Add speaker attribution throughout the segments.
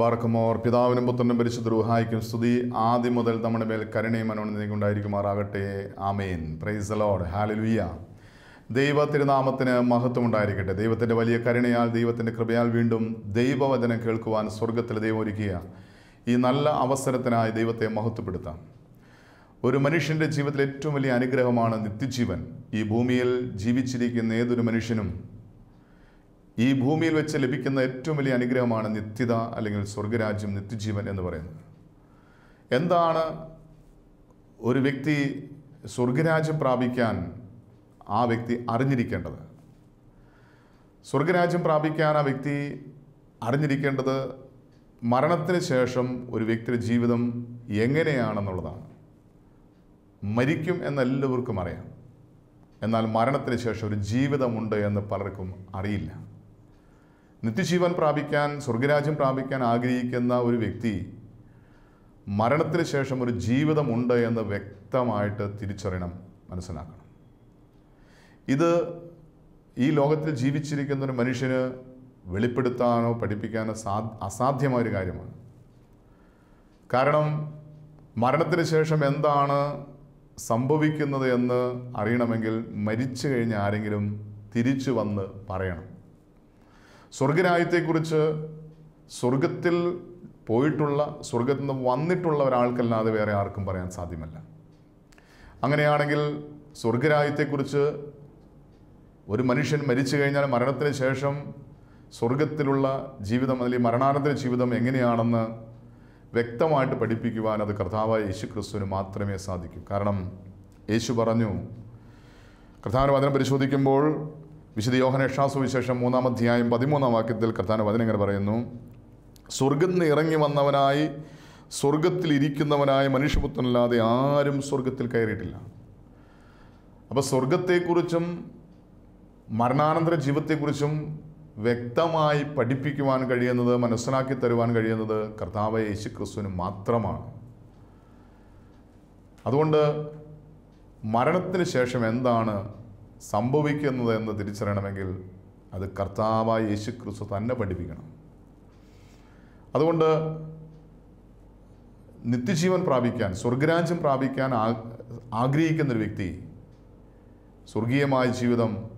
Speaker 1: ബാർക്കുമോർ പിതാവിനും പുത്രനും പരിശുദ്ധ റുഹായിക്കും സ്തുതി. ആദ്യം മുതൽ നമ്മുടെ മേൽ കരുണയും മനോന്നതിനും ഉണ്ടായിരിക്കുമാറാകട്ടെ ആമേൻ. പ്രൈസ് ലോഡ് ഹാലലുയ്യ ദൈവ തിരുനാമത്തിന് മഹത്വം ഉണ്ടായിരിക്കട്ടെ ദൈവത്തിന്റെ വലിയ കരുണയാൽ ദൈവത്തിന്റെ കൃപയാൽ വീണ്ടും ദൈവവചനം കേൾക്കുവാൻ സ്വർഗത്തിൽ ദൈവം ഒരുക്കിയ ഈ നല്ല അവസരത്തിനായി ദൈവത്തെ മഹത്വപ്പെടുത്താം. ഒരു മനുഷ്യന്റെ ജീവിതത്തിലെ ഏറ്റവും വലിയ അനുഗ്രഹമാണ് നിത്യജീവൻ. ഈ ഭൂമിയിൽ ജീവിച്ചിരിക്കുന്ന ഏതൊരു മനുഷ്യനും ഈ ഭൂമിയിൽ വെച്ച് ലഭിക്കുന്ന ഏറ്റവും വലിയ അനുഗ്രഹമാണ് നിത്യത അല്ലെങ്കിൽ സ്വർഗരാജ്യം നിത്യജീവൻ എന്ന് പറയുന്നത്. എന്താണ് ഒരു വ്യക്തി സ്വർഗരാജ്യം പ്രാപിക്കാൻ ആ വ്യക്തി അറിഞ്ഞിരിക്കേണ്ടത്? സ്വർഗരാജ്യം പ്രാപിക്കാൻ ആ വ്യക്തി അറിഞ്ഞിരിക്കേണ്ടത് മരണത്തിന് ശേഷം ഒരു വ്യക്തിയുടെ ജീവിതം എങ്ങനെയാണെന്നുള്ളതാണ്. മരിക്കും എന്നെല്ലാവർക്കും അറിയാം. എന്നാൽ മരണത്തിന് ശേഷം ഒരു ജീവിതമുണ്ട് എന്ന് പലർക്കും അറിയില്ല. നിത്യജീവൻ പ്രാപിക്കാൻ സ്വർഗരാജ്യം പ്രാപിക്കാൻ ആഗ്രഹിക്കുന്ന ഒരു വ്യക്തി മരണത്തിന് ശേഷം ഒരു ജീവിതമുണ്ട് എന്ന് വ്യക്തമായിട്ട് തിരിച്ചറിയണം മനസ്സിലാക്കണം. ഇത് ഈ ലോകത്തിൽ ജീവിച്ചിരിക്കുന്ന ഒരു മനുഷ്യന് വെളിപ്പെടുത്താനോ പഠിപ്പിക്കാനോ സാ അസാധ്യമായൊരു കാര്യമാണ്. കാരണം മരണത്തിന് ശേഷം എന്താണ് സംഭവിക്കുന്നത് എന്ന് അറിയണമെങ്കിൽ മരിച്ചു കഴിഞ്ഞ ആരെങ്കിലും തിരിച്ചു വന്ന് പറയണം. സ്വർഗരാജ്യത്തെക്കുറിച്ച് സ്വർഗത്തിൽ പോയിട്ടുള്ള സ്വർഗത്തിൽ നിന്ന് വന്നിട്ടുള്ള ഒരാൾക്കല്ലാതെ വേറെ ആർക്കും പറയാൻ സാധ്യമല്ല. അങ്ങനെയാണെങ്കിൽ സ്വർഗരാജ്യത്തെക്കുറിച്ച് ഒരു മനുഷ്യൻ മരിച്ചു കഴിഞ്ഞാൽ മരണത്തിന് ശേഷം സ്വർഗത്തിലുള്ള ജീവിതം അല്ലെങ്കിൽ മരണാനന്തര ജീവിതം എങ്ങനെയാണെന്ന് വ്യക്തമായിട്ട് പഠിപ്പിക്കുവാൻ അത് കർത്താവായ യേശു ക്രിസ്തുവിന് മാത്രമേ സാധിക്കൂ. കാരണം യേശു പറഞ്ഞു കർത്താവിന് വചനം പരിശോധിക്കുമ്പോൾ വിശുദ്ധ യോഹന സുവിശേഷം മൂന്നാം അധ്യായം പതിമൂന്നാം വാക്യത്തിൽ കർത്താൻ വചനം ഇങ്ങനെ പറയുന്നു. സ്വർഗത്തിൽ ഇറങ്ങി വന്നവനായി സ്വർഗത്തിൽ ഇരിക്കുന്നവനായ മനുഷ്യപുത്രനല്ലാതെ ആരും സ്വർഗത്തിൽ കയറിയിട്ടില്ല. അപ്പോൾ സ്വർഗത്തെക്കുറിച്ചും മരണാനന്തര ജീവിതത്തെക്കുറിച്ചും വ്യക്തമായി പഠിപ്പിക്കുവാൻ കഴിയുന്നത് മനസ്സിലാക്കി തരുവാൻ കഴിയുന്നത് കർത്താവ് യേശു ക്രിസ്തുവിന് മാത്രമാണ്. അതുകൊണ്ട് മരണത്തിന് ശേഷം എന്താണ് സംഭവിക്കുന്നത് എന്ന് തിരിച്ചറിയണമെങ്കിൽ അത് കർത്താവായ യേശു ക്രിസ്തു തന്നെ പഠിപ്പിക്കണം. അതുകൊണ്ട് നിത്യജീവൻ പ്രാപിക്കാൻ സ്വർഗരാജ്യം പ്രാപിക്കാൻ ആഗ്രഹിക്കുന്നൊരു വ്യക്തി സ്വർഗീയമായ ജീവിതം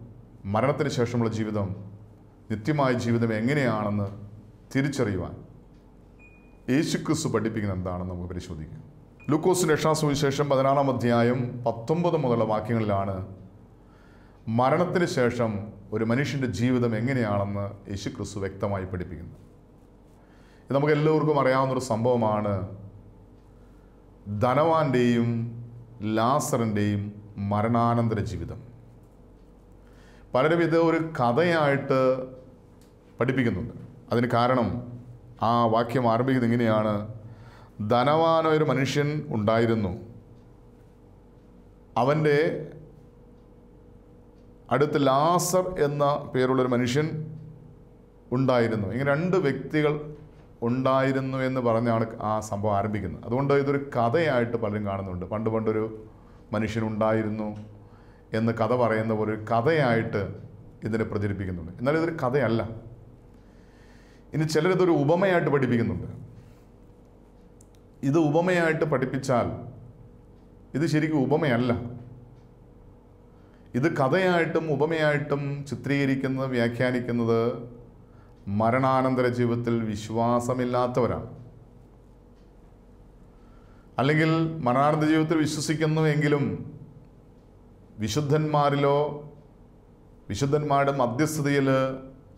Speaker 1: മരണത്തിന് ശേഷമുള്ള ജീവിതം നിത്യമായ ജീവിതം എങ്ങനെയാണെന്ന് തിരിച്ചറിയുവാൻ യേശുക്രിസ്തു പഠിപ്പിക്കുന്ന എന്താണെന്ന് നമുക്ക് പരിശോധിക്കാം. ലൂക്കോസിന്റെ രക്ഷാസുവിശേഷം പതിനാറാം അധ്യായം പത്തൊമ്പത് മുതലുള്ള വാക്യങ്ങളിലാണ് മരണത്തിന് ശേഷം ഒരു മനുഷ്യന്റെ ജീവിതം എങ്ങനെയാണെന്ന് യേശു ക്രിസ്തു വ്യക്തമായി പഠിപ്പിക്കുന്നു. ഇത് നമുക്ക് എല്ലാവർക്കും അറിയാവുന്നൊരു സംഭവമാണ്. ധനവാന്റെയും ലാസറിന്റെയും മരണാനന്തര ജീവിതം. പലരും ഇത് ഒരു കഥയായിട്ട് പഠിപ്പിക്കുന്നുണ്ട്. അതിന് കാരണം ആ വാക്യം ആരംഭിക്കുന്നത് ഇങ്ങനെയാണ്. ധനവാനൊരു മനുഷ്യൻ ഉണ്ടായിരുന്നു. അവന്റെ അടുത്ത് ലാസർ എന്ന പേരുള്ളൊരു മനുഷ്യൻ ഉണ്ടായിരുന്നു. ഇങ്ങനെ രണ്ട് വ്യക്തികൾ ഉണ്ടായിരുന്നു എന്ന് പറഞ്ഞാണ് ആ സംഭവം ആരംഭിക്കുന്നത്. അതുകൊണ്ട് ഇതൊരു കഥയായിട്ട് പലരും കാണുന്നുണ്ട്. പണ്ട് പണ്ടൊരു മനുഷ്യനുണ്ടായിരുന്നു എന്ന് കഥ പറയുന്ന പോലെ ഒരു കഥയായിട്ട് ഇതിനെ പ്രചരിപ്പിക്കുന്നുണ്ട്. എന്നാൽ ഇതൊരു കഥയല്ല. ഇനി ചിലരിതൊരു ഉപമയായിട്ട് പഠിപ്പിക്കുന്നുണ്ട്. ഇത് ഉപമയായിട്ട് പഠിപ്പിച്ചാൽ ഇത് ശരിക്കും ഉപമയല്ല. ഇത് കഥയായിട്ടും ഉപമയായിട്ടും ചിത്രീകരിക്കുന്നത് വ്യാഖ്യാനിക്കുന്നത് മരണാനന്തര ജീവിതത്തിൽ വിശ്വാസമില്ലാത്തവരാണ്. അല്ലെങ്കിൽ മരണാനന്തര ജീവിതത്തിൽ വിശ്വസിക്കുന്നു എങ്കിലും വിശുദ്ധന്മാരിലോ വിശുദ്ധന്മാരുടെ മധ്യസ്ഥതയിൽ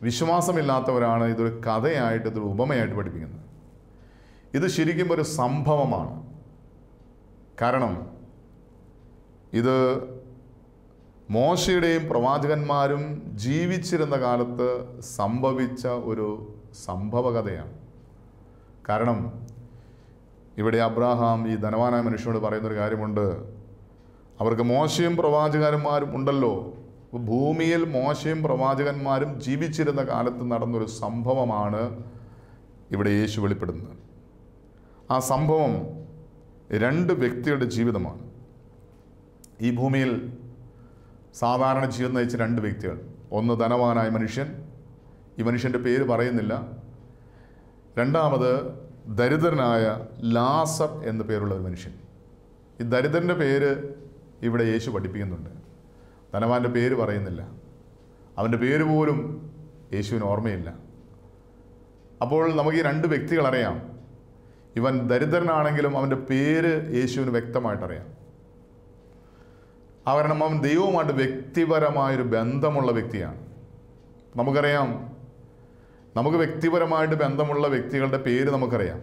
Speaker 1: വിശ്വാസമില്ലാത്തവരാണ് ഇതൊരു കഥയായിട്ട് ഇതൊരു ഉപമയായിട്ട് പഠിപ്പിക്കുന്നത്. ഇത് ശരിക്കും ഒരു സംഭവമാണ്. കാരണം ഇത് മോശയുടെയും പ്രവാചകന്മാരും ജീവിച്ചിരുന്ന കാലത്ത് സംഭവിച്ച ഒരു സംഭവകഥയാണ്. കാരണം ഇവിടെ അബ്രാഹാം ഈ ധനവാനായ മനുഷ്യനോട് പറയുന്നൊരു കാര്യമുണ്ട്. അവർക്ക് മോശയും പ്രവാചകന്മാരും ഉണ്ടല്ലോ. ഭൂമിയിൽ മോശയും പ്രവാചകന്മാരും ജീവിച്ചിരുന്ന കാലത്ത് നടന്നൊരു സംഭവമാണ് ഇവിടെ യേശു വെളിപ്പെടുന്നത്. ആ സംഭവം രണ്ട് വ്യക്തിയുടെ ജീവിതമാണ്. ഈ ഭൂമിയിൽ സാധാരണ ജീവിതം നയിച്ച രണ്ട് വ്യക്തികൾ. ഒന്ന് ധനവാനായ മനുഷ്യൻ. ഈ മനുഷ്യന്റെ പേര് പറയുന്നില്ല. രണ്ടാമത് ദരിദ്രനായ ലാസർ എന്ന പേരുള്ള ഒരു മനുഷ്യൻ. ഈ ദരിദ്രന്റെ പേര് ഇവിടെ യേശു പഠിപ്പിക്കുന്നുണ്ട്. ധനവാന്റെ പേര് പറയുന്നില്ല. അവന്റെ പേര് പോലും യേശുവിന് ഓർമ്മയില്ല. അപ്പോൾ നമുക്ക് ഈ രണ്ട് വ്യക്തികൾ അറിയാം. ഇവൻ ദരിദ്രനാണെങ്കിലും അവന്റെ പേര് യേശുവിന് വ്യക്തമായിട്ടറിയാം. കാരണം അവൻ ദൈവവുമായിട്ട് വ്യക്തിപരമായൊരു ബന്ധമുള്ള വ്യക്തിയാണ്. നമുക്കറിയാം. നമുക്ക് വ്യക്തിപരമായിട്ട് ബന്ധമുള്ള വ്യക്തികളുടെ പേര് നമുക്കറിയാം.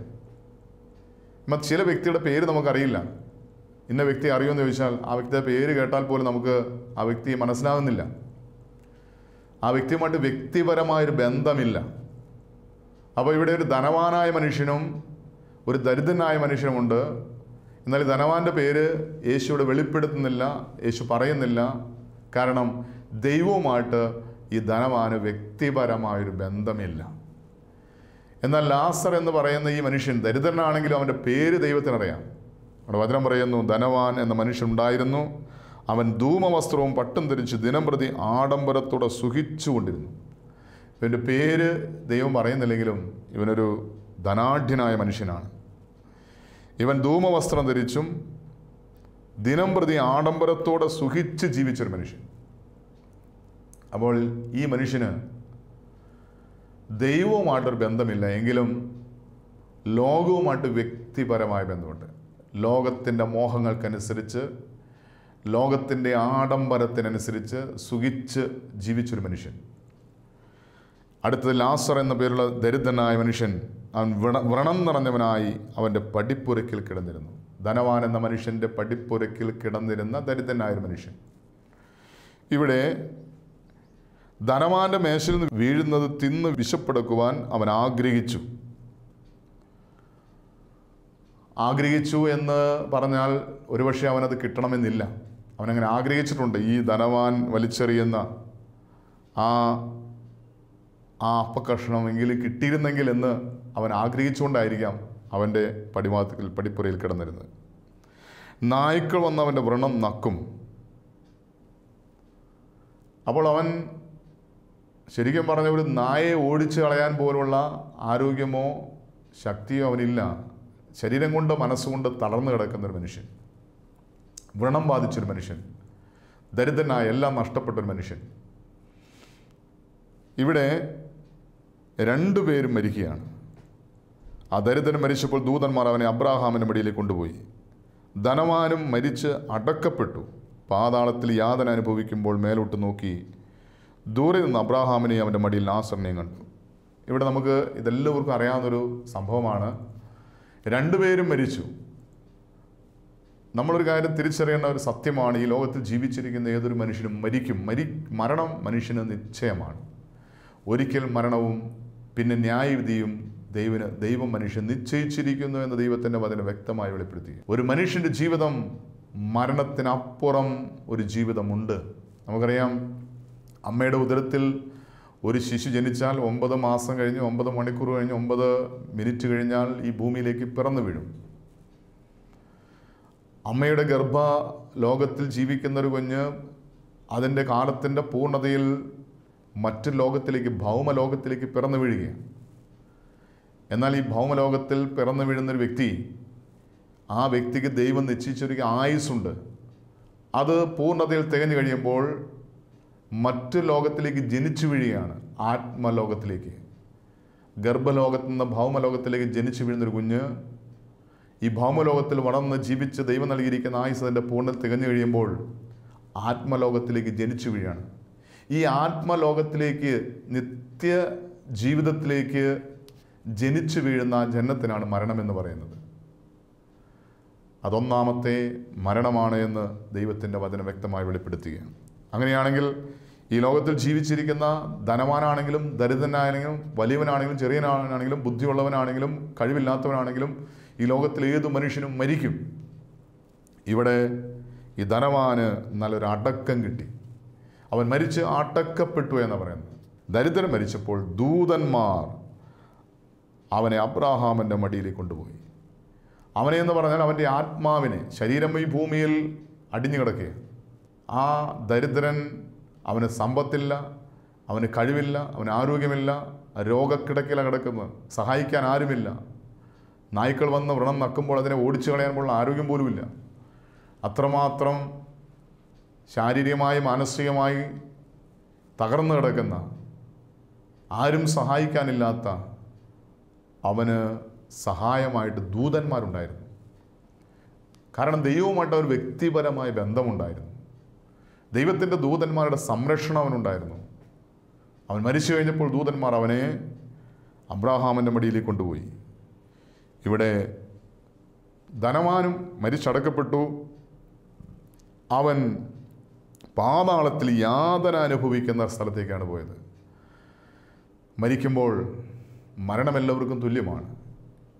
Speaker 1: എന്നാൽ ചില വ്യക്തിയുടെ പേര് നമുക്കറിയില്ല. ഇന്ന വ്യക്തി അറിയുമെന്ന് ചോദിച്ചാൽ ആ വ്യക്തിയുടെ പേര് കേട്ടാൽ പോലും നമുക്ക് ആ വ്യക്തി മനസ്സിലാകുന്നില്ല ആ വ്യക്തിയുമായിട്ട് വ്യക്തിപരമായൊരു ബന്ധമില്ല. അപ്പോൾ ഇവിടെ ഒരു ധനവാനായ മനുഷ്യനും ഒരു ദരിദ്രനായ മനുഷ്യനുമുണ്ട്. എന്നാൽ ധനവാന്റെ പേര് യേശുവിടെ വെളിപ്പെടുത്തുന്നില്ല യേശു പറയുന്നില്ല. കാരണം ദൈവവുമായിട്ട് ഈ ധനവാന് വ്യക്തിപരമായൊരു ബന്ധമില്ല. എന്നാൽ ലാസർ എന്ന് പറയുന്ന ഈ മനുഷ്യൻ ദരിദ്രനാണെങ്കിലും അവന്റെ പേര് ദൈവത്തിനറിയാം അവിടെ വചനം പറയുന്നു ധനവാൻ എന്ന മനുഷ്യൻ ഉണ്ടായിരുന്നു. അവൻ ധൂമവസ്ത്രവും പട്ടും ധരിച്ച് ദിനം പ്രതി ആഡംബരത്തോടെ സുഖിച്ചുകൊണ്ടിരുന്നു. ഇവന്റെ പേര് ദൈവം പറയുന്നില്ലെങ്കിലും ഇവനൊരു ധനാഢ്യനായ മനുഷ്യനാണ്. ഇവൻ ധൂമവസ്ത്രം ധരിച്ചും ദിനം പ്രതി ആഡംബരത്തോടെ സുഖിച്ച് ജീവിച്ചൊരു മനുഷ്യൻ. അപ്പോൾ ഈ മനുഷ്യന് ദൈവവുമായിട്ടൊരു ബന്ധമില്ല എങ്കിലും ലോകവുമായിട്ട് വ്യക്തിപരമായ ബന്ധമുണ്ട്. ലോകത്തിന്റെ മോഹങ്ങൾക്കനുസരിച്ച് ലോകത്തിന്റെ ആഡംബരത്തിനനുസരിച്ച് സുഖിച്ച് ജീവിച്ചൊരു മനുഷ്യൻ. അടുത്തത് ലാസർ എന്ന പേരുള്ള ദരിദ്രനായ മനുഷ്യൻ അവൻ വ്രണ വ്രണം നിറഞ്ഞവനായി അവന്റെ പടിപ്പുരക്കിൽ കിടന്നിരുന്നു. ധനവാൻ എന്ന മനുഷ്യന്റെ പടിപ്പുരക്കിൽ കിടന്നിരുന്ന ദരിദ്രനായ മനുഷ്യൻ. ഇവിടെ ധനവാന്റെ മേശയിൽ നിന്ന് വീഴുന്നത് തിന്ന് വിശപ്പെടുക്കുവാൻ അവൻ ആഗ്രഹിച്ചു. ആഗ്രഹിച്ചു എന്ന് പറഞ്ഞാൽ ഒരുപക്ഷെ അവനത് കിട്ടണമെന്നില്ല. അവനങ്ങനെ ആഗ്രഹിച്ചിട്ടുണ്ട് ഈ ധനവാൻ വലിച്ചെറിയുന്ന ആ ആ അപ്പക്കഷ്ണമെങ്കിൽ കിട്ടിയിരുന്നെങ്കിൽ എന്ന് അവൻ ആഗ്രഹിച്ചുകൊണ്ടായിരിക്കാം അവന്റെ പടിമാത്തിൽ പടിപ്പുരയിൽ കിടന്നിരുന്നത്. നായ്ക്കൾ വന്ന് അവന്റെ വ്രണം നക്കും. അപ്പോൾ അവൻ ശരിക്കും പറഞ്ഞ ഒരു നായയെ ഓടിച്ചു കളയാൻ പോലുള്ള ആരോഗ്യമോ ശക്തിയോ അവനില്ല. ശരീരം കൊണ്ട് മനസ്സുകൊണ്ട് തളർന്നു കിടക്കുന്നൊരു മനുഷ്യൻ. വ്രണം ബാധിച്ചൊരു മനുഷ്യൻ. ദരിദ്രനായ എല്ലാം നഷ്ടപ്പെട്ടൊരു മനുഷ്യൻ. ഇവിടെ രണ്ടുപേരും മരിക്കുകയാണ്. ആ ദരിദ്രൻ മരിച്ചപ്പോൾ ദൂതന്മാർ അവനെ അബ്രാഹാമിന്റെ മടിയിലേക്ക് കൊണ്ടുപോയി. ധനവാനും മരിച്ച് അടക്കപ്പെട്ടു. പാതാളത്തിൽ യാതന അനുഭവിക്കുമ്പോൾ മേലോട്ട് നോക്കി ദൂരെ നിന്ന് അബ്രാഹാമിനെയും അവന്റെ മടിയിൽ നാസറിനെയും കണ്ടു. ഇവിടെ നമുക്ക് ഇതെല്ലാവർക്കും അറിയാവുന്നൊരു സംഭവമാണ്. രണ്ടുപേരും മരിച്ചു. നമ്മളൊരു കാര്യം തിരിച്ചറിയേണ്ട ഒരു സത്യമാണ് ഈ ലോകത്തിൽ ജീവിച്ചിരിക്കുന്ന ഏതൊരു മനുഷ്യനും മരിക്കും. മരി മരണം മനുഷ്യന് നിശ്ചയമാണ്. ഒരിക്കൽ മരണവും പിന്നെ ന്യായവിധിയും ദൈവന് ദൈവം മനുഷ്യൻ നിശ്ചയിച്ചിരിക്കുന്നു എന്ന് ദൈവത്തിന്റെ വചനം വ്യക്തമായി വെളിപ്പെടുത്തി. ഒരു മനുഷ്യന്റെ ജീവിതം മരണത്തിനപ്പുറം ഒരു ജീവിതമുണ്ട്. നമുക്കറിയാം അമ്മയുടെ ഉദരത്തിൽ ഒരു ശിശു ജനിച്ചാൽ ഒമ്പത് മാസം കഴിഞ്ഞ് ഒമ്പത് മണിക്കൂർ കഴിഞ്ഞ് ഒമ്പത് മിനിറ്റ് കഴിഞ്ഞാൽ ഈ ഭൂമിയിലേക്ക് പിറന്നു വീഴും. അമ്മയുടെ ഗർഭ ലോകത്തിൽ ജീവിക്കുന്ന ഒരു കുഞ്ഞ് അതിന്റെ കാലത്തിന്റെ പൂർണതയിൽ മറ്റു ലോകത്തിലേക്ക് ഭൗമലോകത്തിലേക്ക് പിറന്നു വീഴുകയാണ്. എന്നാൽ ഈ ഭൗമലോകത്തിൽ പിറന്നു വീഴുന്നൊരു വ്യക്തി ആ വ്യക്തിക്ക് ദൈവം നിശ്ചയിച്ചൊരു ആയുസ്സുണ്ട്. അത് പൂർണതയിൽ തികഞ്ഞു കഴിയുമ്പോൾ മറ്റു ലോകത്തിലേക്ക് ജനിച്ചു വീഴുകയാണ്. ആത്മലോകത്തിലേക്ക്. ഗർഭലോകത്തു നിന്ന് ഭൗമലോകത്തിലേക്ക് ജനിച്ചു വീഴുന്നൊരു കുഞ്ഞ് ഈ ഭൗമലോകത്തിൽ വളർന്ന് ജീവിച്ച് ദൈവം നൽകിയിരിക്കുന്ന ആയുസ് അതിന്റെ പൂർണ തികഞ്ഞു കഴിയുമ്പോൾ ആത്മലോകത്തിലേക്ക് ജനിച്ചു വീഴാണ് ഈ ആത്മലോകത്തിലേക്ക് നിത്യ ജീവിതത്തിലേക്ക് ജനിച്ചു വീഴുന്ന ജന്മത്തിനാണ് മരണമെന്ന് പറയുന്നത്. അതൊന്നാമത്തെ മരണമാണ് എന്ന് ദൈവത്തിന്റെ വചനം വ്യക്തമായി വെളിപ്പെടുത്തുകയാണ്. അങ്ങനെയാണെങ്കിൽ ഈ ലോകത്തിൽ ജീവിച്ചിരിക്കുന്ന ധനവാനാണെങ്കിലും ദരിദ്രനാണെങ്കിലും വലിയവനാണെങ്കിലും ചെറിയനാണെങ്കിലും ബുദ്ധിയുള്ളവനാണെങ്കിലും കഴിവില്ലാത്തവനാണെങ്കിലും ഈ ലോകത്തിൽ ഏത് മനുഷ്യനും മരിക്കും. ഇവിടെ ഈ ധനവാന് നല്ലൊരു അടക്കം കിട്ടി. അവൻ മരിച്ച് അടക്കപ്പെട്ടു എന്ന് പറയുന്നു ദരിദ്രൻ മരിച്ചപ്പോൾ ദൂതന്മാർ അവനെ അബ്രാഹാമിന്റെ മടിയിലേക്ക് കൊണ്ടുപോയി. അവനെ എന്ന് പറഞ്ഞാൽ അവന്റെ ആത്മാവിനെ ശരീരം ഈ ഭൂമിയിൽ അടിഞ്ഞു കിടക്കുക ആ ദരിദ്രൻ അവന് സമ്പത്തില്ല അവന് കഴിവില്ല അവന് ആരോഗ്യമില്ല രോഗക്കിടക്കില കിടക്കുന്നത് സഹായിക്കാൻ ആരുമില്ല. നായ്ക്കൾ വന്ന് വ്രണം നക്കുമ്പോൾ അതിനെ ഓടിച്ചു കളയാൻ പോലുള്ള ആരോഗ്യം പോലുമില്ല. അത്രമാത്രം ശാരീരികമായി മാനസികമായി തകർന്നു കിടക്കുന്ന ആരും സഹായിക്കാനില്ലാത്ത അവന് സഹായമായിട്ട് ദൂതന്മാരുണ്ടായിരുന്നു. കാരണം ദൈവവുമായിട്ട് ഒരു വ്യക്തിപരമായ ബന്ധമുണ്ടായിരുന്നു. ദൈവത്തിന്റെ ദൂതന്മാരുടെ സംരക്ഷണം അവനുണ്ടായിരുന്നു. അവൻ മരിച്ചു കഴിഞ്ഞപ്പോൾ ദൂതന്മാർ അവനെ അബ്രാഹാമിന്റെ മടിയിലേക്ക് കൊണ്ടുപോയി. ഇവിടെ ധനവാനും മരിച്ചടക്കപ്പെട്ടു. അവൻ പാതാളത്തിൽ യാതന അനുഭവിക്കുന്ന സ്ഥലത്തേക്കാണ് പോയത്. മരിക്കുമ്പോൾ മരണം എല്ലാവർക്കും തുല്യമാണ്.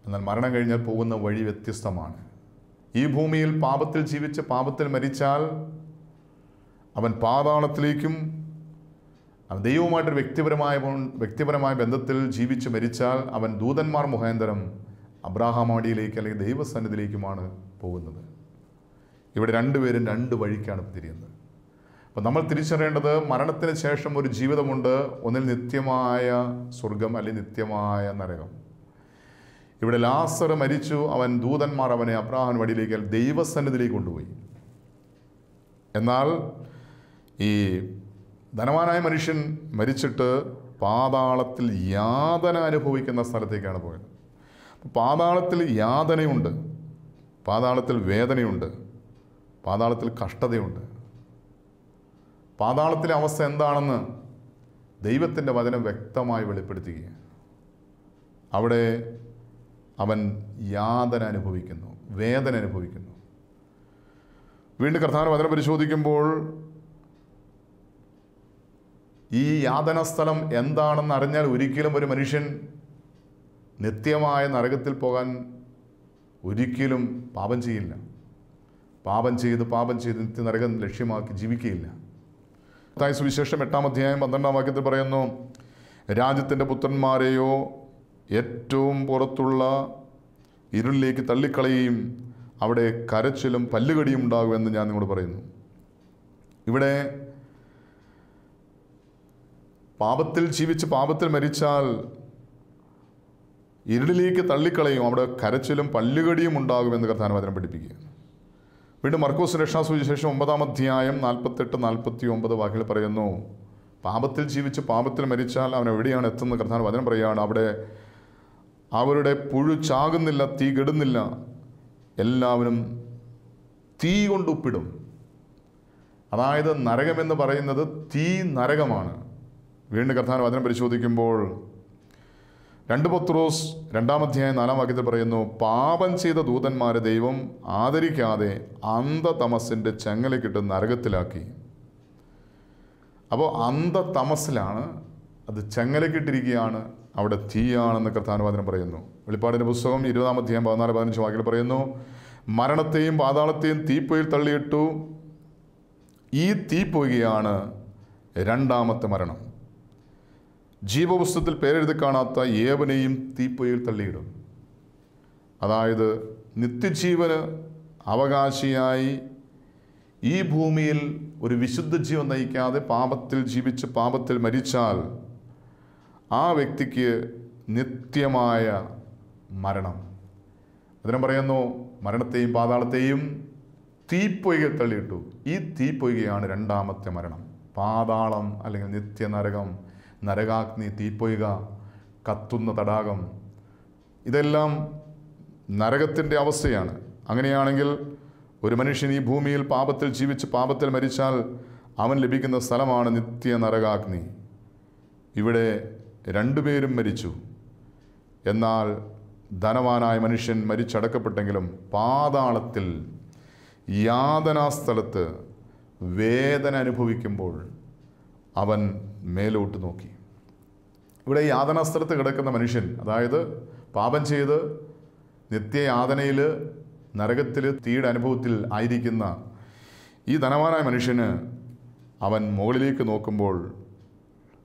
Speaker 1: എന്നാൽ മരണം കഴിഞ്ഞാൽ പോകുന്ന വഴി വ്യത്യസ്തമാണ്. ഈ ഭൂമിയിൽ പാപത്തിൽ ജീവിച്ച് പാപത്തിൽ മരിച്ചാൽ അവൻ പാതാളത്തിലേക്കും അവൻ ദൈവവുമായിട്ട് വ്യക്തിപരമായ വ്യക്തിപരമായ ബന്ധത്തിൽ ജീവിച്ച് മരിച്ചാൽ അവൻ ദൂതന്മാർ മുഖാന്തരം അബ്രാഹാമാടിയിലേക്ക് അല്ലെങ്കിൽ ദൈവസന്നിധിയിലേക്കുമാണ് പോകുന്നത്. ഇവിടെ രണ്ടുപേരും രണ്ട് വഴിക്കാണ് തിരിയുന്നത് അപ്പം നമ്മൾ തിരിച്ചറിയേണ്ടത് മരണത്തിന് ശേഷം ഒരു ജീവിതമുണ്ട്. ഒന്നിൽ നിത്യമായ സ്വർഗം അല്ലെങ്കിൽ നിത്യമായ നരകം. ഇവിടെ ലാസർ മരിച്ചു. അവൻ ദൂതന്മാർ അവനെ അബ്രാഹൻ വടിയിലേക്ക് ദൈവസന്നിധിയിലേക്ക് കൊണ്ടുപോയി. എന്നാൽ ഈ ധനവാനായ മനുഷ്യൻ മരിച്ചിട്ട് പാതാളത്തിൽ യാതന അനുഭവിക്കുന്ന സ്ഥലത്തേക്കാണ് പോയത്. പാതാളത്തിൽ യാതനയുണ്ട്. പാതാളത്തിൽ വേദനയുണ്ട്. പാതാളത്തിൽ കഷ്ടതയുണ്ട്. പാതാളത്തിലെ അവസ്ഥ എന്താണെന്ന് ദൈവത്തിന്റെ വചനം വ്യക്തമായി വെളിപ്പെടുത്തുകയാണ്. അവിടെ അവൻ യാതന അനുഭവിക്കുന്നു വേദന അനുഭവിക്കുന്നു. വീണ്ടും കർത്താവിന് വചനം പരിശോധിക്കുമ്പോൾ ഈ യാതന സ്ഥലം എന്താണെന്ന് അറിഞ്ഞാൽ ഒരിക്കലും ഒരു മനുഷ്യൻ നിത്യമായ നരകത്തിൽ പോകാൻ ഒരിക്കലും പാപം ചെയ്യില്ല. പാപം ചെയ്ത് പാപം ചെയ്ത് നിത്യ നരകം ലക്ഷ്യമാക്കി ജീവിക്കുകയില്ല. മത്തായി സുവിശേഷം എട്ടാം അധ്യായം പന്ത്രണ്ടാം വാക്യത്തിൽ പറയുന്നു രാജ്യത്തിന്റെ പുത്രന്മാരെയോ ഏറ്റവും പുറത്തുള്ള ഇരുളിലേക്ക് തള്ളിക്കളയുകയും അവിടെ കരച്ചിലും പല്ലുകടിയും ഉണ്ടാകുമെന്ന് ഞാൻ നിങ്ങളോട് പറയുന്നു. ഇവിടെ പാപത്തിൽ ജീവിച്ച് പാപത്തിൽ മരിച്ചാൽ ഇരുളിലേക്ക് തള്ളിക്കളയും അവിടെ കരച്ചിലും പല്ലുകടിയും ഉണ്ടാകുമെന്ന് കർത്താൻ വചനം പഠിപ്പിക്കുകയാണ്. വീണ്ടും മർക്കോസ് രക്ഷാ സുവിശേഷം ഒമ്പതാം അധ്യായം നാൽപ്പത്തെട്ട് നാൽപ്പത്തി ഒമ്പത് വാക്കുകൾ പറയുന്നു. പാപത്തിൽ ജീവിച്ച് പാപത്തിൽ മരിച്ചാൽ അവൻ എവിടെയാണ് എത്തുന്നത്? കർത്താൻ വചനം പറയുകയാണ് അവിടെ അവരുടെ പുഴു ചാകുന്നില്ല തീ കെടുന്നില്ല. എല്ലാവരും തീ കൊണ്ട് ഉപ്പിടും അതായത് നരകമെന്ന് പറയുന്നത് തീ നരകമാണ്. വീണ്ടും കർത്താൻ വചനം പരിശോധിക്കുമ്പോൾ രണ്ട് പത്രോസ് രണ്ടാം അധ്യായം നാലാം വാക്യത്തിൽ പറയുന്നു പാപം ചെയ്ത ദൂതന്മാരെ ദൈവം ആദരിക്കാതെ അന്ധതമസിന്റെ ചെങ്ങലക്കിട്ട് നരകത്തിലാക്കി. അപ്പോൾ അന്ധതമസിലാണ് അത് ചെങ്ങലക്കിട്ടിരിക്കുകയാണ് അവിടെ തീയാണെന്ന് കർത്താനുവാദനം പറയുന്നു. വെളിപ്പാടിന്റെ പുസ്തകം ഇരുപതാം അധ്യായം പതിനാല് പതിനഞ്ച് വാക്കിൽ പറയുന്നു മരണത്തെയും പാതാളത്തെയും തീപ്പൊയിൽ തള്ളിയിട്ടു ഈ തീപ്പൊയ്കയാണ് രണ്ടാമത്തെ മരണം. ജീവപുസ്തകത്തിൽ പേരെഴുതി കാണാത്ത ഏവനെയും തീപ്പൊയിൽ തള്ളിയിടും. അതായത് നിത്യജീവന് അവകാശിയായി ഈ ഭൂമിയിൽ ഒരു വിശുദ്ധ ജീവൻ നയിക്കാതെ പാപത്തിൽ ജീവിച്ച് പാപത്തിൽ മരിച്ചാൽ ആ വ്യക്തിക്ക് നിത്യമായ മരണം. അതിനെ പറയുന്നു മരണത്തെയും പാതാളത്തെയും തീപ്പൊയ്കയിൽ തള്ളിയിട്ടു. ഈ തീപ്പൊയ്കയാണ് രണ്ടാമത്തെ മരണം. പാതാളം അല്ലെങ്കിൽ നിത്യനരകം നരകാഗ്നി തീപ്പൊയ്ക കത്തുന്ന തടാകം. ഇതെല്ലാം നരകത്തിന്റെ അവസ്ഥയാണ്. അങ്ങനെയാണെങ്കിൽ ഒരു മനുഷ്യൻ ഈ ഭൂമിയിൽ പാപത്തിൽ ജീവിച്ച് പാപത്തിൽ മരിച്ചാൽ അവൻ ലഭിക്കുന്ന സ്ഥലമാണ് നിത്യ നരകാഗ്നി ഇവിടെ രണ്ടുപേരും മരിച്ചു. എന്നാൽ ധനവാനായ മനുഷ്യൻ മരിച്ചടക്കപ്പെട്ടെങ്കിലും പാതാളത്തിൽ യാതനാസ്ഥലത്ത് വേദന അനുഭവിക്കുമ്പോൾ അവൻ മേലോട്ട് നോക്കി. ഇവിടെ ഈ യാതനാസ്ഥലത്ത് കിടക്കുന്ന മനുഷ്യൻ അതായത് പാപം ചെയ്ത് നിത്യയാതനയിൽ നരകത്തിൽ തീയുടെ അനുഭവത്തിൽ ആയിരിക്കുന്ന ഈ ധനവാനായ മനുഷ്യന് അവൻ മുകളിലേക്ക് നോക്കുമ്പോൾ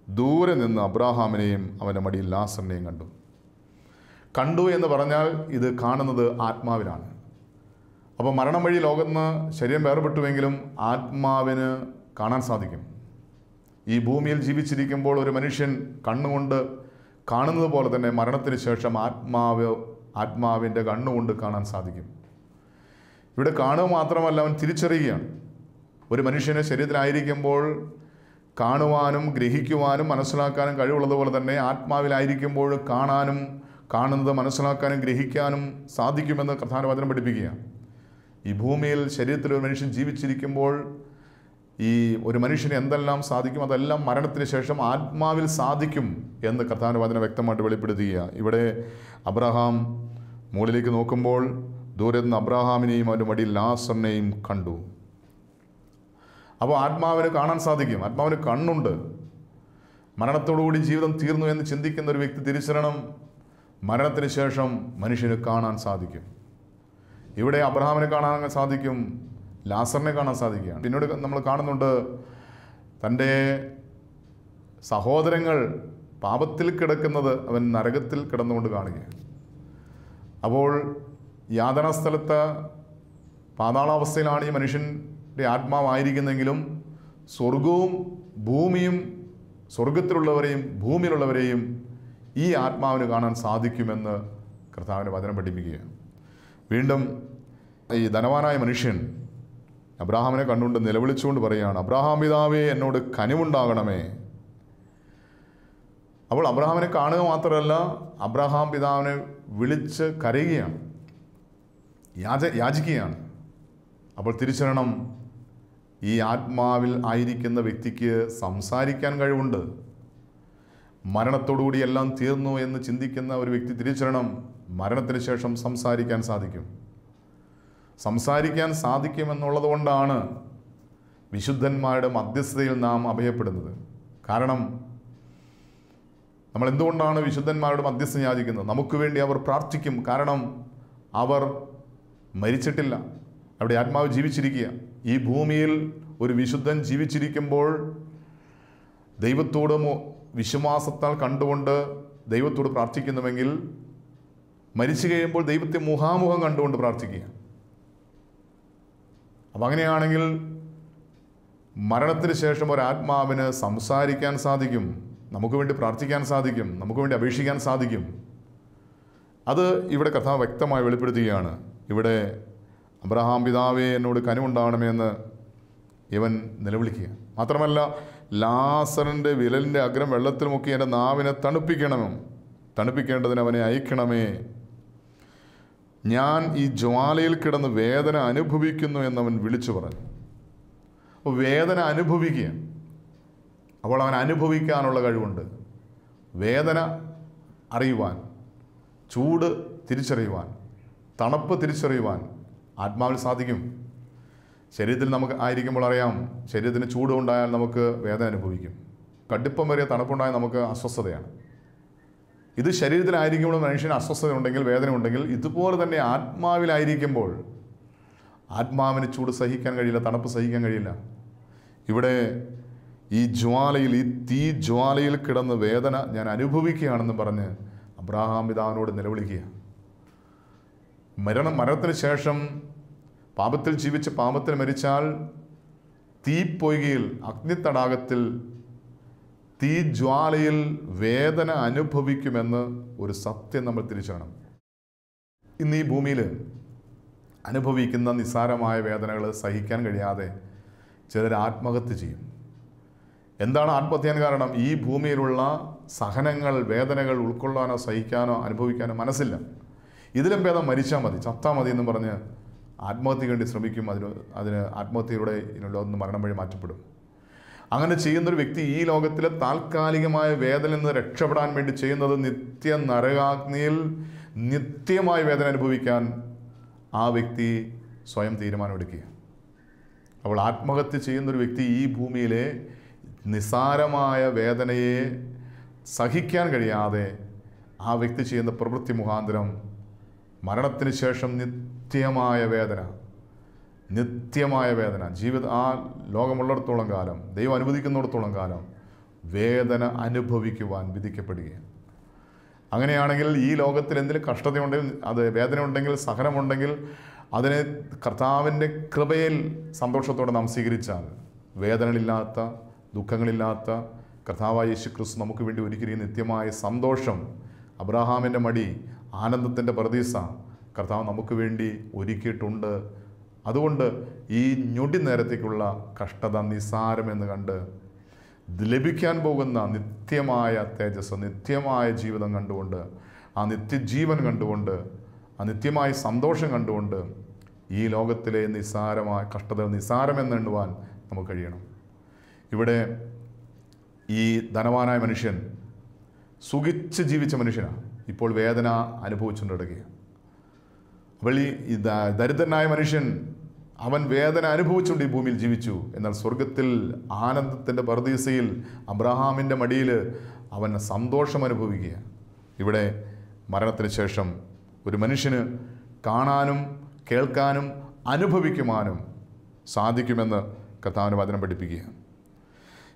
Speaker 1: ദൂരെ നിന്ന് അബ്രാഹാമിനെയും അവന്റെ മടിയിൽ ലാസറിനെയും കണ്ടു. കണ്ടു എന്ന് പറഞ്ഞാൽ ഇത് കാണുന്നത് ആത്മാവിലാണ് അപ്പോൾ മരണം വഴി ലോകത്ത് നിന്ന് ശരീരം വേർപെട്ടുവെങ്കിലും ആത്മാവിന് കാണാൻ സാധിക്കും. ഈ ഭൂമിയിൽ ജീവിച്ചിരിക്കുമ്പോൾ ഒരു മനുഷ്യൻ കണ്ണുകൊണ്ട് കാണുന്നത് പോലെ തന്നെ മരണത്തിന് ശേഷം ആത്മാവ് ആത്മാവിന്റെ കണ്ണുകൊണ്ട് കാണാൻ സാധിക്കും. ഇവിടെ കാണുക മാത്രമല്ല അവൻ തിരിച്ചറിയുകയാണ്. ഒരു മനുഷ്യന് ശരീരത്തിലായിരിക്കുമ്പോൾ കാണുവാനും ഗ്രഹിക്കുവാനും മനസ്സിലാക്കാനും കഴിവുള്ളതുപോലെ തന്നെ ആത്മാവിലായിരിക്കുമ്പോൾ കാണാനും കാണുന്നത് മനസ്സിലാക്കാനും ഗ്രഹിക്കാനും സാധിക്കുമെന്ന് പ്രധാനവാദനം പഠിപ്പിക്കുകയാണ്. ഈ ഭൂമിയിൽ ശരീരത്തിൽ ഒരു മനുഷ്യൻ ജീവിച്ചിരിക്കുമ്പോൾ ഈ ഒരു മനുഷ്യന് എന്തെല്ലാം സാധിക്കും അതെല്ലാം മരണത്തിന് ശേഷം ആത്മാവിൽ സാധിക്കും എന്ന് കർത്താനുവാദന വ്യക്തമായിട്ട് വെളിപ്പെടുത്തുക ഇവിടെ അബ്രഹാം മുകളിലേക്ക് നോക്കുമ്പോൾ ദൂരെ നിന്ന് അബ്രഹാമിനെയും അവന്റെ മടിയിൽ ലാസറിനെയും കണ്ടു. അപ്പോൾ ആത്മാവിന് കാണാൻ സാധിക്കും. ആത്മാവിന് കണ്ണുണ്ട്. മരണത്തോടുകൂടി ജീവിതം തീർന്നു എന്ന് ചിന്തിക്കുന്ന ഒരു വ്യക്തി തിരിച്ചറിയണം. മരണത്തിന് ശേഷം മനുഷ്യന് കാണാൻ സാധിക്കും. ഇവിടെ അബ്രഹാമിനെ കാണാൻ സാധിക്കും. ലാസറിനെ കാണാൻ സാധിക്കുകയാണ്. പിന്നീട് നമ്മൾ കാണുന്നുണ്ട് തന്റെ സഹോദരങ്ങൾ പാപത്തിൽ കിടക്കുന്നത് അവൻ നരകത്തിൽ കിടന്നുകൊണ്ട് കാണുകയാണ്. അപ്പോൾ യാതന സ്ഥലത്ത് പാതാളാവസ്ഥയിലാണ് ഈ മനുഷ്യന്റെ ആത്മാവായിരിക്കുന്നെങ്കിലും സ്വർഗവും ഭൂമിയും സ്വർഗത്തിലുള്ളവരെയും ഭൂമിയിലുള്ളവരെയും ഈ ആത്മാവിന് കാണാൻ സാധിക്കുമെന്ന് കർത്താവിന്റെ വചനം പഠിപ്പിക്കുകയാണ്. വീണ്ടും ഈ ധനവാനായ മനുഷ്യൻ അബ്രാഹാമിനെ കണ്ടുകൊണ്ട് നിലവിളിച്ചുകൊണ്ട് പറയുകയാണ് അബ്രാഹാം പിതാവേ എന്നോട് കനിവുണ്ടാകണമേ. അപ്പോൾ അബ്രഹാമിനെ കാണുക മാത്രമല്ല അബ്രഹാം പിതാവിനെ വിളിച്ച് കരയുകയാണ് യാച യാചിക്കുകയാണ്. അപ്പോൾ തിരിച്ചറിയണം ഈ ആത്മാവിൽ ആയിരിക്കുന്ന വ്യക്തിക്ക് സംസാരിക്കാൻ കഴിവുണ്ട്. മരണത്തോടുകൂടി എല്ലാം തീർന്നു എന്ന് ചിന്തിക്കുന്ന ഒരു വ്യക്തി തിരിച്ചറിയണം മരണത്തിന് ശേഷം സംസാരിക്കാൻ സാധിക്കും. സംസാരിക്കാൻ സാധിക്കുമെന്നുള്ളത് കൊണ്ടാണ് വിശുദ്ധന്മാരുടെ മധ്യസ്ഥതയിൽ നാം അഭയപ്പെടുന്നത്. കാരണം നമ്മൾ എന്തുകൊണ്ടാണ് വിശുദ്ധന്മാരുടെ മധ്യസ്ഥ യാചിക്കുന്നത്? നമുക്ക് വേണ്ടി അവർ പ്രാർത്ഥിക്കും. കാരണം അവർ മരിച്ചിട്ടില്ല. അവിടെ ആത്മാവ് ജീവിച്ചിരിക്കുക. ഈ ഭൂമിയിൽ ഒരു വിശുദ്ധൻ ജീവിച്ചിരിക്കുമ്പോൾ ദൈവത്തോട് വിശ്വാസത്താൽ കണ്ടുകൊണ്ട് ദൈവത്തോട് പ്രാർത്ഥിക്കുന്നുവെങ്കിൽ മരിച്ചു കഴിയുമ്പോൾ ദൈവത്തെ മുഖാമുഖം കണ്ടുകൊണ്ട് പ്രാർത്ഥിക്കുക. അപ്പം അങ്ങനെയാണെങ്കിൽ മരണത്തിന് ശേഷം ഒരാത്മാവിന് സംസാരിക്കാൻ സാധിക്കും നമുക്ക് വേണ്ടി പ്രാർത്ഥിക്കാൻ സാധിക്കും നമുക്ക് വേണ്ടി അപേക്ഷിക്കാൻ സാധിക്കും. അത് ഇവിടെ കഥ വ്യക്തമായി വെളിപ്പെടുത്തുകയാണ്. ഇവിടെ അബ്രഹാം പിതാവേ എന്നോട് കനിവുണ്ടാവണമെന്ന് ഇവൻ നിലവിളിക്കുക. മാത്രമല്ല ലാസറിന്റെ വിരലിന്റെ അഗ്രം വെള്ളത്തിൽ മുക്കി എന്റെ നാവിനെ തണുപ്പിക്കണം. തണുപ്പിക്കേണ്ടതിന് അവനെ അയക്കണമേ. ഞാൻ ഈ ജ്വാലയിൽ കിടന്ന് വേദന അനുഭവിക്കുന്നു എന്നവൻ വിളിച്ചു പറഞ്ഞു. അപ്പോൾ വേദന അനുഭവിക്കുക അപ്പോൾ അവൻ അനുഭവിക്കാനുള്ള കഴിവുണ്ട്. വേദന അറിയുവാൻ ചൂട് തിരിച്ചറിയുവാൻ തണുപ്പ് തിരിച്ചറിയുവാൻ ആത്മാവിൽ സാധിക്കും. ശരീരത്തിൽ നമുക്ക് ആയിരിക്കുമ്പോൾ അറിയാം ശരീരത്തിന് ചൂട് ഉണ്ടായാൽ നമുക്ക് വേദന അനുഭവിക്കും. കടുപ്പം വരെ തണുപ്പുണ്ടായാൽ നമുക്ക് അസ്വസ്ഥതയാണ്. ഇത് ശരീരത്തിലായിരിക്കുമ്പോൾ മനുഷ്യന് അസ്വസ്ഥത ഉണ്ടെങ്കിൽ വേദന ഉണ്ടെങ്കിൽ ഇതുപോലെ തന്നെ ആത്മാവിലായിരിക്കുമ്പോൾ ആത്മാവിന് ചൂട് സഹിക്കാൻ കഴിയില്ല തണുപ്പ് സഹിക്കാൻ കഴിയില്ല. ഇവിടെ ഈ ജ്വാലയിൽ ഈ തീ ജ്വാലയിൽ കിടന്ന് വേദന ഞാൻ അനുഭവിക്കുകയാണെന്ന് പറഞ്ഞ് അബ്രാഹാം പിതാവിനോട് നിലവിളിക്കുക. മരണം മരണത്തിന് ശേഷം പാപത്തിൽ ജീവിച്ച് പാപത്തിൽ മരിച്ചാൽ തീപ്പൊയ്കയിൽ അഗ്നിത്തടാകത്തിൽ തീ ജ്വാലയിൽ വേദന അനുഭവിക്കുമെന്ന് ഒരു സത്യം നമ്മൾ തിരിച്ചറിയണം. ഇന്ന് ഈ ഭൂമിയിൽ അനുഭവിക്കുന്ന നിസ്സാരമായ വേദനകൾ സഹിക്കാൻ കഴിയാതെ ചിലർ ആത്മഹത്യ ചെയ്യും. എന്താണ് ആത്മഹത്യാൻ കാരണം? ഈ ഭൂമിയിലുള്ള സഹനങ്ങൾ വേദനകൾ ഉൾക്കൊള്ളാനോ സഹിക്കാനോ അനുഭവിക്കാനോ മനസ്സില്ല. ഇതിലും ഭേദം മരിച്ചാൽ മതി ചത്താൽ മതി എന്ന് പറഞ്ഞ് ആത്മഹത്യക്ക് വേണ്ടി ശ്രമിക്കും. അതിന് അതിന് ആത്മഹത്യയിലൂടെ ഇതിനുള്ള ഒന്ന് മരണം വഴി മാറ്റപ്പെടും. അങ്ങനെ ചെയ്യുന്നൊരു വ്യക്തി ഈ ലോകത്തിലെ താൽക്കാലികമായ വേദന നിന്ന് രക്ഷപ്പെടാൻ വേണ്ടി ചെയ്യുന്നത് നിത്യ നരകാഗ്നിയിൽ നിത്യമായ വേദന അനുഭവിക്കാൻ ആ വ്യക്തി സ്വയം തീരുമാനമെടുക്കുക അപ്പോൾ ആത്മഹത്യ ചെയ്യുന്നൊരു വ്യക്തി ഈ ഭൂമിയിലെ നിസാരമായ വേദനയെ സഹിക്കാൻ കഴിയാതെ ആ വ്യക്തി ചെയ്യുന്ന പ്രവൃത്തി മുഖാന്തരം മരണത്തിന് ശേഷം നിത്യമായ വേദന നിത്യമായ വേദന. ജീവിത ആ ലോകമുള്ളിടത്തോളം കാലം ദൈവം അനുവദിക്കുന്നിടത്തോളം കാലം വേദന അനുഭവിക്കുവാൻ വിധിക്കപ്പെടുകയാണ്. അങ്ങനെയാണെങ്കിൽ ഈ ലോകത്തിൽ എന്തെങ്കിലും കഷ്ടതയുണ്ടെങ്കിൽ അത് വേദന ഉണ്ടെങ്കിൽ സഹനമുണ്ടെങ്കിൽ അതിനെ കർത്താവിന്റെ കൃപയിൽ സന്തോഷത്തോടെ നാം സ്വീകരിച്ചാൽ വേദനകളില്ലാത്ത ദുഃഖങ്ങളില്ലാത്ത കർത്താവായ യേശു ക്രിസ്തു നമുക്ക് വേണ്ടി ഒരുക്കിയിരിക്കുന്ന നിത്യമായ സന്തോഷം അബ്രഹാമിന്റെ മടി ആനന്ദത്തിന്റെ പ്രതീസ കർത്താവ് നമുക്ക് വേണ്ടി ഒരുക്കിയിട്ടുണ്ട് അതുകൊണ്ട് ഈ ഞൊടി നേരത്തേക്കുള്ള കഷ്ടത നിസാരമെന്ന് കണ്ട് ലഭിക്കാൻ പോകുന്ന നിത്യമായ തേജസ് നിത്യമായ ജീവിതം കണ്ടുകൊണ്ട് ആ നിത്യജീവൻ കണ്ടുകൊണ്ട് ആ നിത്യമായ സന്തോഷം കണ്ടുകൊണ്ട് ഈ ലോകത്തിലെ നിസാരമായ കഷ്ടത നിസാരമെന്നെണ്ണുവാൻ നമുക്ക് കഴിയണം. ഇവിടെ ഈ ധനവാനായ മനുഷ്യൻ സുഖിച്ച് ജീവിച്ച മനുഷ്യനാണ് ഇപ്പോൾ വേദന അനുഭവിച്ചുകൊണ്ടിരിക്കുകയാണ് ഈ ദരിദ്രനായ മനുഷ്യൻ അവൻ വേദന അനുഭവിച്ചുകൊണ്ട് ഈ ഭൂമിയിൽ ജീവിച്ചു. എന്നാൽ സ്വർഗത്തിൽ ആനന്ദത്തിന്റെ പർദീസയിൽ അബ്രഹാമിന്റെ മടിയിൽ അവൻ സന്തോഷം അനുഭവിക്കുക ഇവിടെ മരണത്തിന് ശേഷം ഒരു മനുഷ്യന് കാണാനും കേൾക്കാനും അനുഭവിക്കുവാനും സാധിക്കുമെന്ന് കർത്താവിന്റെ വചനം പഠിപ്പിക്കുക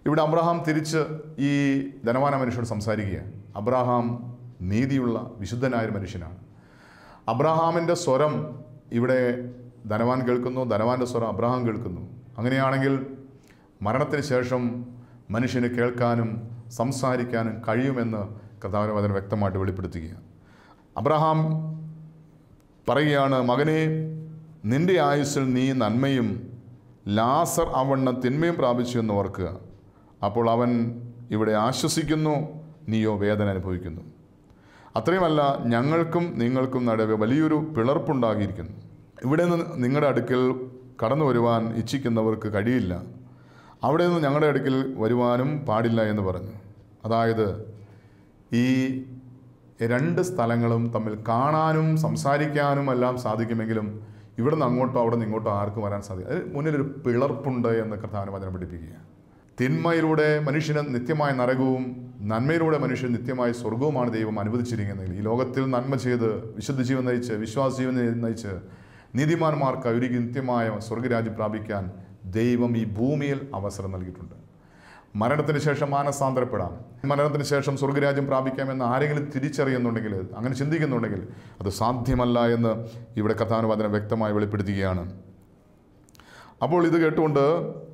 Speaker 1: ഇവിടെ അബ്രഹാം തിരിച്ച് ഈ ധനവാന മനുഷ്യനോട് സംസാരിക്കുക അബ്രഹാം നീതിയുള്ള വിശുദ്ധനായ മനുഷ്യനാണ്. അബ്രഹാമിന്റെ സ്വരം ഇവിടെ ധനവാൻ കേൾക്കുന്നു ധനവാന്റെ സ്വരം അബ്രഹാം കേൾക്കുന്നു. അങ്ങനെയാണെങ്കിൽ മരണത്തിന് ശേഷം മനുഷ്യന് കേൾക്കാനും സംസാരിക്കാനും കഴിയുമെന്ന് കർത്താവിന് വചനം വ്യക്തമായിട്ട് വെളിപ്പെടുത്തുകയാണ്. അബ്രഹാം പറയുകയാണ് മകനെ നിന്റെ ആയുസ്സിൽ നീ നന്മയും ലാസർ അവണ്ണ തിന്മയും പ്രാപിച്ചു എന്ന് ഓർക്കുക. അപ്പോൾ അവൻ ഇവിടെ ആശ്വസിക്കുന്നു നീയോ വേദന അനുഭവിക്കുന്നു. അത്രയുമല്ല ഞങ്ങൾക്കും നിങ്ങൾക്കും നടുവെ വലിയൊരു പിളർപ്പുണ്ടാകിയിരിക്കുന്നു. ഇവിടെ നിന്ന് നിങ്ങളുടെ അടുക്കൽ കടന്നു വരുവാൻ ഇച്ഛിക്കുന്നവർക്ക് കഴിയില്ല. അവിടെ നിന്ന് ഞങ്ങളുടെ അടുക്കൽ വരുവാനും പാടില്ല എന്ന് പറഞ്ഞു. അതായത് ഈ രണ്ട് സ്ഥലങ്ങളും തമ്മിൽ കാണാനും സംസാരിക്കാനും എല്ലാം സാധിക്കുമെങ്കിലും ഇവിടുന്ന് അങ്ങോട്ടോ അവിടെ നിന്ന് ഇങ്ങോട്ടോ ആർക്കും വരാൻ സാധിക്കും അതിന് മുന്നിലൊരു പിളർപ്പുണ്ട് എന്ന് കർത്താവിനെ വചനം തിന്മയിലൂടെ മനുഷ്യന് നിത്യമായ നരകവും നന്മയിലൂടെ മനുഷ്യൻ നിത്യമായ സ്വർഗവുമാണ് ദൈവം അനുവദിച്ചിരിക്കുന്നത്. ഈ ലോകത്തിൽ നന്മ ചെയ്ത് വിശുദ്ധ ജീവൻ നയിച്ച് വിശ്വാസ ജീവൻ നയിച്ച് നീതിമാന്മാർക്ക് അവർക്ക് നിത്യമായ സ്വർഗരാജ്യം പ്രാപിക്കാൻ ദൈവം ഈ ഭൂമിയിൽ അവസരം നൽകിയിട്ടുണ്ട്. മരണത്തിന് ശേഷം മാനസാന്തരപ്പെടാം. മരണത്തിന് ശേഷം സ്വർഗരാജ്യം പ്രാപിക്കാമെന്ന് ആരെങ്കിലും തിരിച്ചറിയുന്നുണ്ടെങ്കിൽ അങ്ങനെ ചിന്തിക്കുന്നുണ്ടെങ്കിൽ അത് സാധ്യമല്ല എന്ന് ഇവിടെ കഥാനുവാദനം വ്യക്തമായി വെളിപ്പെടുത്തുകയാണ്. അപ്പോൾ ഇത് കേട്ടുകൊണ്ട്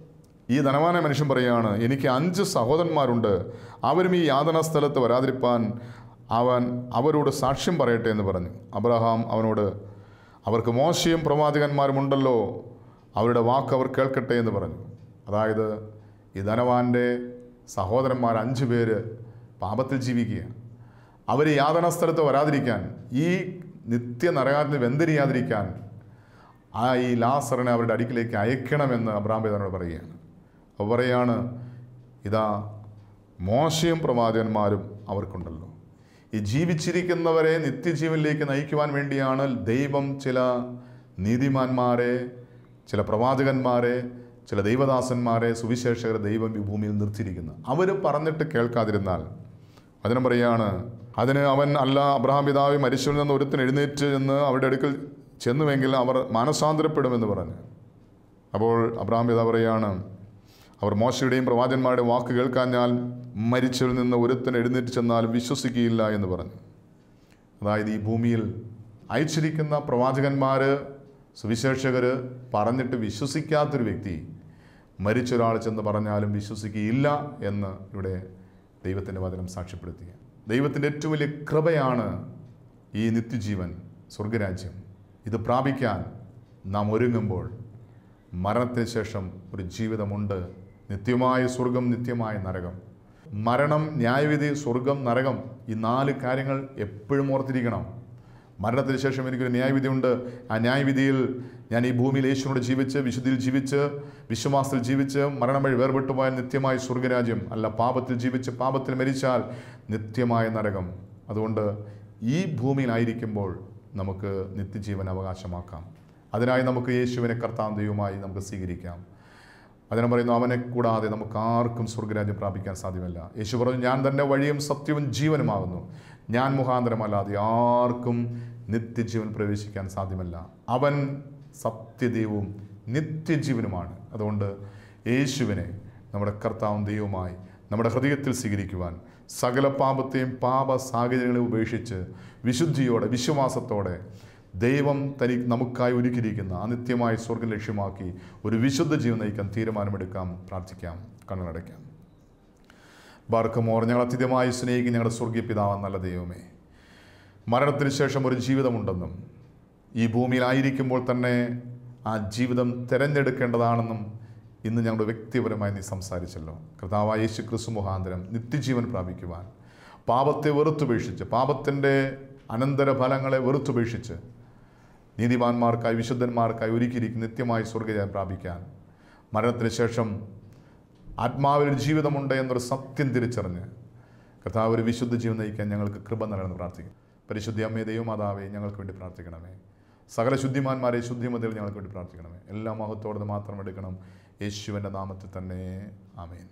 Speaker 1: ഈ ധനവാന മനുഷ്യൻ പറയുകയാണ് എനിക്ക് അഞ്ച് സഹോദരന്മാരുണ്ട്. അവരും ഈ യാതന സ്ഥലത്ത് വരാതിരിപ്പാൻ അവൻ അവരോട് സാക്ഷ്യം പറയട്ടെ എന്ന് പറഞ്ഞു. അബ്രഹാം അവനോട് അവർക്ക് മോശയും പ്രവാചകന്മാരുമുണ്ടല്ലോ അവരുടെ വാക്ക് അവർ കേൾക്കട്ടെ എന്ന് പറഞ്ഞു. അതായത് ഈ ധനവാന്റെ സഹോദരന്മാർ അഞ്ച് പേര് പാപത്തിൽ ജീവിക്കുക അവർ യാതന സ്ഥലത്ത് വരാതിരിക്കാൻ ഈ നിത്യ നരകാത്തിന് വെന്തിരിയാതിരിക്കാൻ ആ ഈ ലാസറിനെ അവരുടെ അടുക്കിലേക്ക് അയക്കണമെന്ന് അബ്രാം പിതാവിനോട് പറയുകയാണ്. അപ്പോൾ ഇതാ മോശയും പ്രവാചകന്മാരും അവർക്കുണ്ടല്ലോ. ഈ ജീവിച്ചിരിക്കുന്നവരെ നിത്യജീവനിലേക്ക് നയിക്കുവാൻ വേണ്ടിയാണ് ദൈവം ചില നീതിമാന്മാരെ ചില പ്രവാചകന്മാരെ ചില ദൈവദാസന്മാരെ സുവിശേഷകരെ ദൈവം ഈ ഭൂമിയിൽ നിർത്തിയിരിക്കുന്നത്. അവർ പറഞ്ഞിട്ട് കേൾക്കാതിരുന്നാൽ അതിനും പറയാണ് അതിന് അവൻ അല്ല അബ്രഹാം പിതാവ് മരിച്ചവരിൽ നിന്ന് ഒരുത്തിന് എഴുന്നേറ്റ് എന്ന് അവരുടെ അടുക്കൽ ചെന്നുവെങ്കിൽ അവർ മാനസാന്തരപ്പെടുമെന്ന് പറഞ്ഞു. അപ്പോൾ അബ്രഹാം പിതാവ് പറയാണ് അവർ മോശയുടെയും പ്രവാചന്മാരുടെയും വാക്ക് കേൾക്കാഞ്ഞാൽ മരിച്ചവരിൽ നിന്ന് ഒരുത്തൻ എഴുന്നേറ്റ് ചെന്നാലും വിശ്വസിക്കുകയില്ല എന്ന് പറഞ്ഞു. അതായത് ഈ ഭൂമിയിൽ അയച്ചിരിക്കുന്ന പ്രവാചകന്മാർ സുവിശേഷകർ പറഞ്ഞിട്ട് വിശ്വസിക്കാത്തൊരു വ്യക്തി മരിച്ചൊരാൾ ചെന്ന് പറഞ്ഞാലും വിശ്വസിക്കുകയില്ല എന്ന് ഇവിടെ ദൈവത്തിന്റെ വചനം സാക്ഷ്യപ്പെടുത്തി ദൈവത്തിന്റെ ഏറ്റവും വലിയ കൃപയാണ് ഈ നിത്യജീവൻ സ്വർഗരാജ്യം ഇത് പ്രാപിക്കാൻ നാം ഒരുങ്ങുമ്പോൾ മരണത്തിന് ശേഷം ഒരു ജീവിതമുണ്ട് നിത്യമായ സ്വർഗം നിത്യമായ നരകം. മരണം ന്യായവിധി സ്വർഗം നരകം ഈ നാല് കാര്യങ്ങൾ എപ്പോഴും ഓർത്തിരിക്കണം. മരണത്തിന് ശേഷം എനിക്കൊരു ന്യായവിധിയുണ്ട് ആ ന്യായവിധിയിൽ ഞാൻ ഈ ഭൂമിയിൽ യേശുവിനോട് ജീവിച്ച് വിശുദ്ധിയിൽ ജീവിച്ച് വിശ്വാസത്തിൽ ജീവിച്ച് മരണം വഴി വേർപെട്ടു പോയാൽ നിത്യമായ സ്വർഗരാജ്യം അല്ല പാപത്തിൽ ജീവിച്ച് പാപത്തിൽ മരിച്ചാൽ നിത്യമായ നരകം. അതുകൊണ്ട് ഈ ഭൂമിയിലായിരിക്കുമ്പോൾ നമുക്ക് നിത്യജീവൻ അവകാശമാക്കാം. അതിനായി നമുക്ക് യേശുവിനെ കർത്താന്തയുമായി നമുക്ക് സ്വീകരിക്കാം. അതിനെ പറയുന്നു അവനെ കൂടാതെ നമുക്ക് ആർക്കും സ്വർഗരാജ്യം പ്രാപിക്കാൻ സാധ്യമല്ല. യേശു പറഞ്ഞു ഞാൻ തന്നെ വഴിയും സത്യവും ജീവനുമാകുന്നു. ഞാൻ മുഖാന്തരമല്ലാതെ ആർക്കും നിത്യജീവൻ പ്രവേശിക്കാൻ സാധ്യമല്ല. അവൻ സത്യദൈവവും നിത്യജീവനുമാണ്. അതുകൊണ്ട് യേശുവിനെ നമ്മുടെ കർത്താവും ദൈവമായി നമ്മുടെ ഹൃദയത്തിൽ സ്വീകരിക്കുവാൻ സകല പാപത്തെയും പാപ സാഹചര്യങ്ങളെ ഉപേക്ഷിച്ച് വിശുദ്ധിയോടെ വിശ്വാസത്തോടെ ദൈവം തനി നമുക്കായി ഒരുക്കിയിരിക്കുന്ന അനിത്യമായ സ്വർഗം ലക്ഷ്യമാക്കി ഒരു വിശുദ്ധ ജീവൻ നയിക്കാൻ തീരുമാനമെടുക്കാം. പ്രാർത്ഥിക്കാം. കണ്ണടയ്ക്കാം ബാർക്കമോർ ഞങ്ങൾ അത്യധികമായി സ്നേഹിക്കും ഞങ്ങളുടെ സ്വർഗീയ പിതാവ് നല്ല ദൈവമേ. മരണത്തിന് ശേഷം ഒരു ജീവിതമുണ്ടെന്നും ഈ ഭൂമിയിലായിരിക്കുമ്പോൾ തന്നെ ആ ജീവിതം തിരഞ്ഞെടുക്കേണ്ടതാണെന്നും ഇന്ന് ഞങ്ങളുടെ വ്യക്തിപരമായി നീ സംസാരിച്ചല്ലോ. കർത്താവായ യേശു ക്രിസ്തു മുഖാന്തരം നിത്യജീവൻ പ്രാപിക്കുവാൻ പാപത്തെ വെറുത്തുപേക്ഷിച്ച് പാപത്തിന്റെ അനന്തരഫലങ്ങളെ വെറുത്തുപേക്ഷിച്ച് നീതിമാന്മാർക്കായി വിശുദ്ധന്മാർക്കായി ഒരുക്കിയിരിക്കുന്ന നിത്യമായി സ്വർഗജയം പ്രാപിക്കാൻ. മരണത്തിന് ശേഷം ആത്മാവിലൊരു ജീവിതമുണ്ട് എന്നൊരു സത്യം തിരിച്ചറിഞ്ഞ് കർത്താവ് ഒരു വിശുദ്ധ ജീവൻ നയിക്കാൻ ഞങ്ങൾക്ക് കൃപ നൽകണമെന്ന് പ്രാർത്ഥിക്കും പരിശുദ്ധി അമ്മയെ ദൈവമാതാവേ ഞങ്ങൾക്ക് വേണ്ടി പ്രാർത്ഥിക്കണമേ. സകല ശുദ്ധിമാന്മാരെ ശുദ്ധിമതിൽ ഞങ്ങൾക്ക് വേണ്ടി പ്രാർത്ഥിക്കണമേ. എല്ലാ മഹത്തോടെ മാത്രം എടുക്കണം. യേശുവിന്റെ നാമത്തിൽ തന്നെ. ആമേൻ.